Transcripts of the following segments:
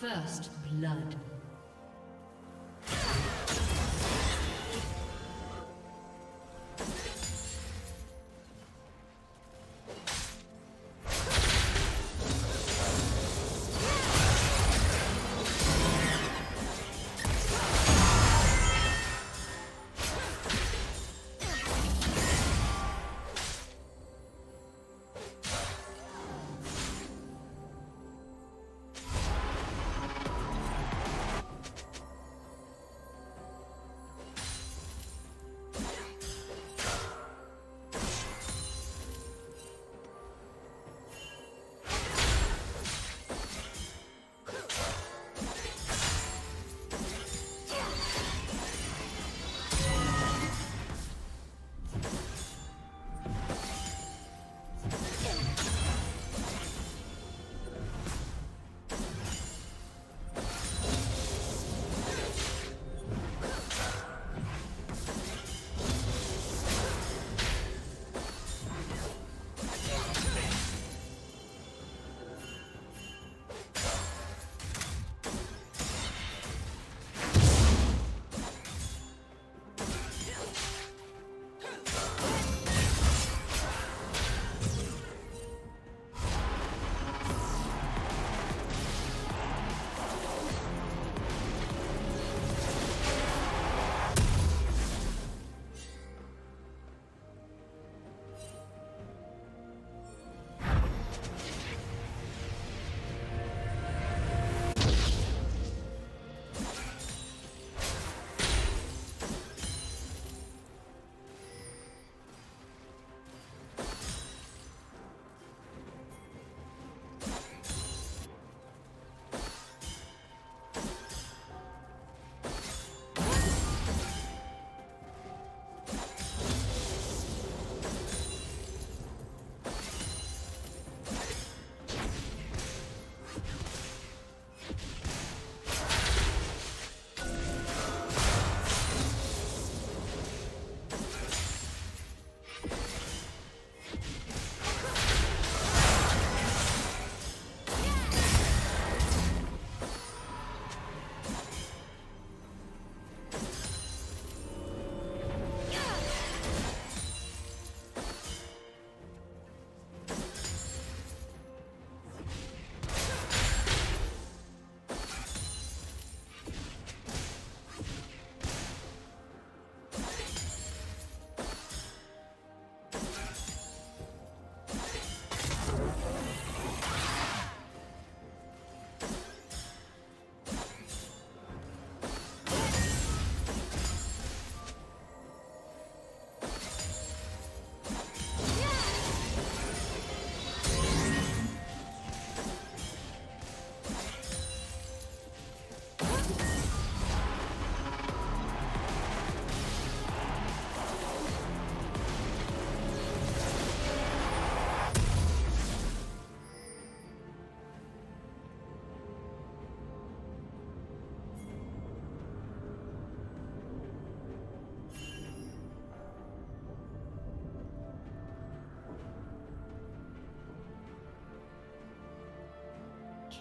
First blood.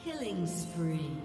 Killing spree.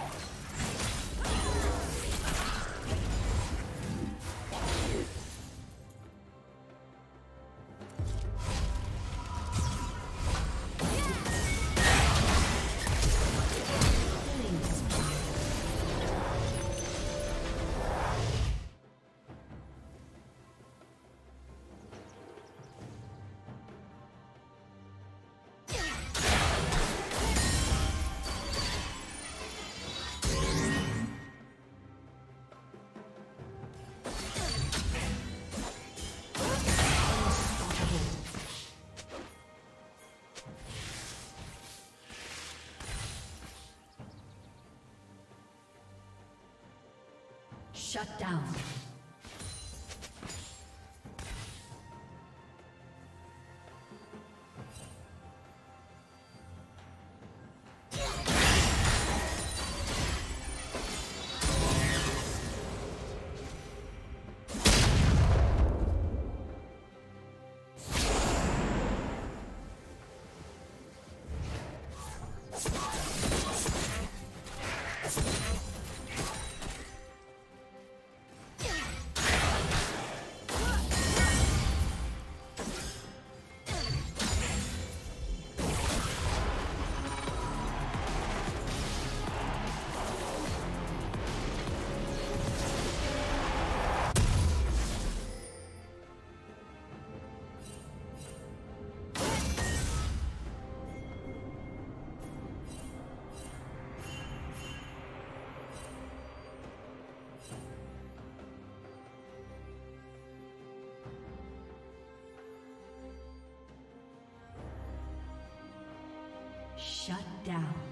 Shut down. Shut down.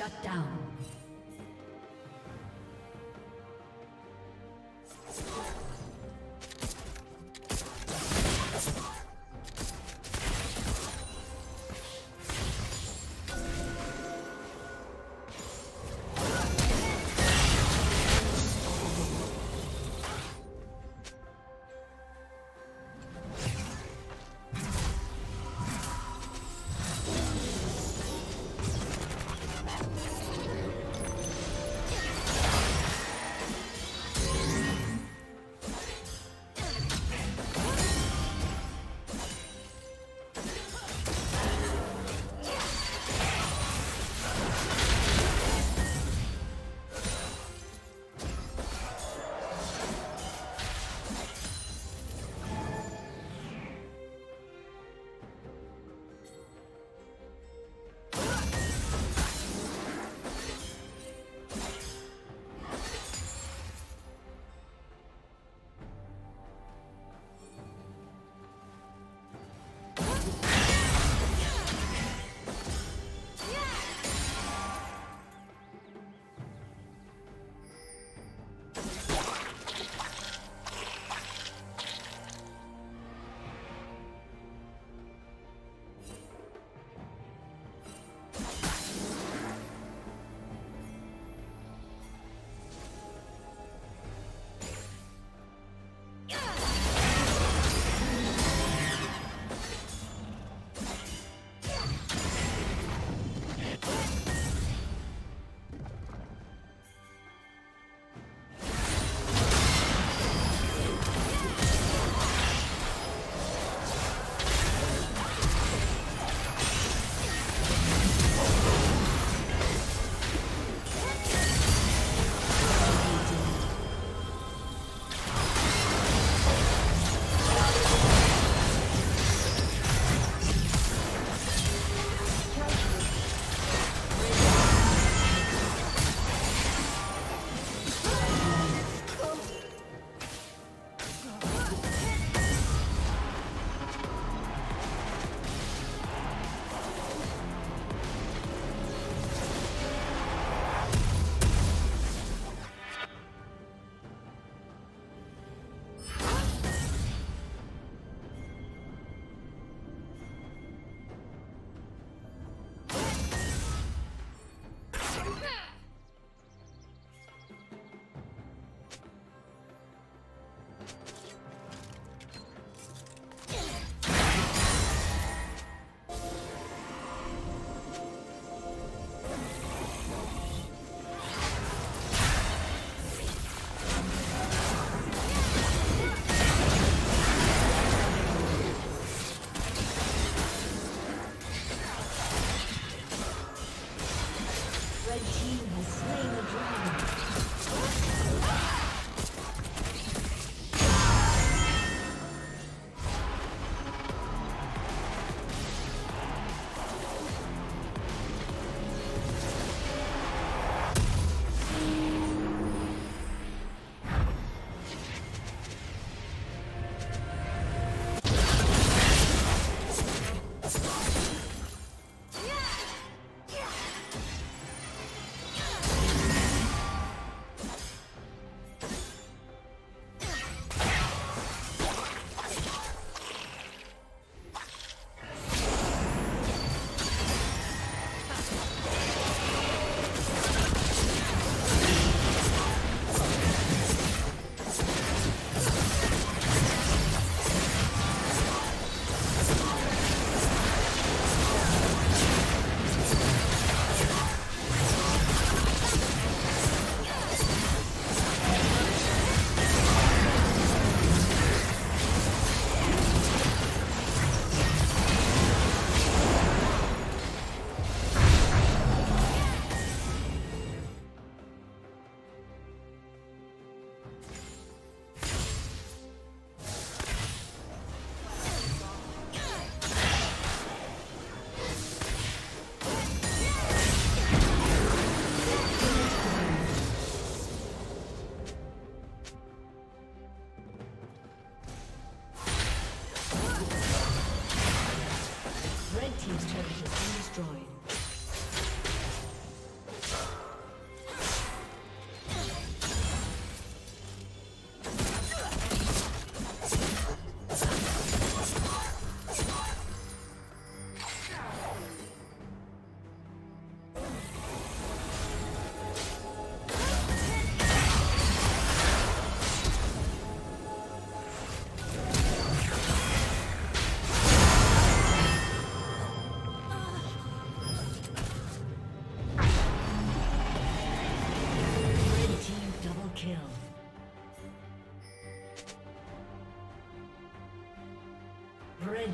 Shut down.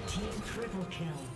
Team triple kill.